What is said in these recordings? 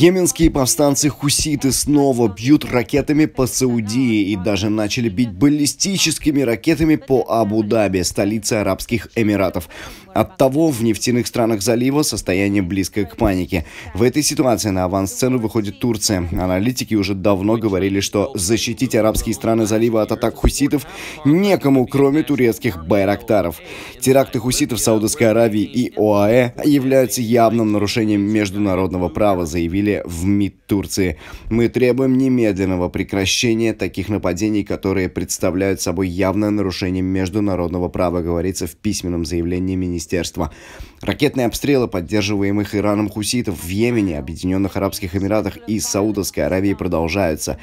Йеменские повстанцы-хуситы снова бьют ракетами по Саудии и даже начали бить баллистическими ракетами по Абу-Даби, столице Арабских Эмиратов. От того в нефтяных странах залива состояние близкое к панике. В этой ситуации на авансцену выходит Турция. Аналитики уже давно говорили, что защитить арабские страны залива от атак хуситов некому, кроме турецких байрактаров. Теракты хуситов Саудовской Аравии и ОАЭ являются явным нарушением международного права, заявили в МИД Турции. Мы требуем немедленного прекращения таких нападений, которые представляют собой явное нарушение международного права, говорится в письменном заявлении министерства. Ракетные обстрелы поддерживаемых Ираном хуситов в Йемене, Объединенных Арабских Эмиратах и Саудовской Аравии продолжаются.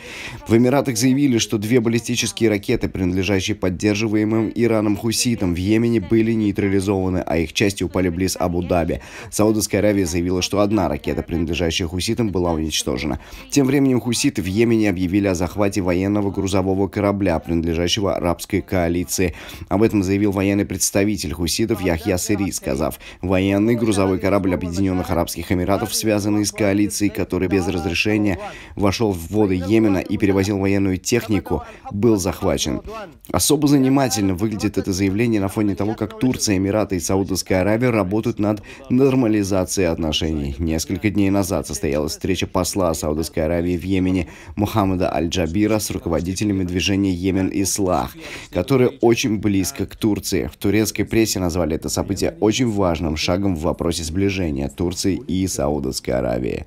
В Эмиратах заявили, что две баллистические ракеты, принадлежащие поддерживаемым Ираном хуситам, в Йемене были нейтрализованы, а их части упали близ Абу-Даби. Саудовская Аравия заявила, что одна ракета, принадлежащая хуситам, была уничтожена. Тем временем хуситы в Йемене объявили о захвате военного грузового корабля, принадлежащего арабской коалиции. Об этом заявил военный представитель хуситов Яхья Сыри, сказав, военный грузовой корабль Объединенных Арабских Эмиратов, связанный с коалицией, который без разрешения вошел в воды Йемена и перевозил военную технику, был захвачен. Особо занимательно выглядит это заявление на фоне того, как Турция, Эмираты и Саудовская Аравия работают над нормализацией отношений. Несколько дней назад состоялась встреча посла Саудовской Аравии в Йемене Мухаммада Аль-Джабира с руководителями движения Йемен Ислах, которые очень близко к Турции. В турецкой прессе назвали это событие очень важным шагом в вопросе сближения Турции и Саудовской Аравии.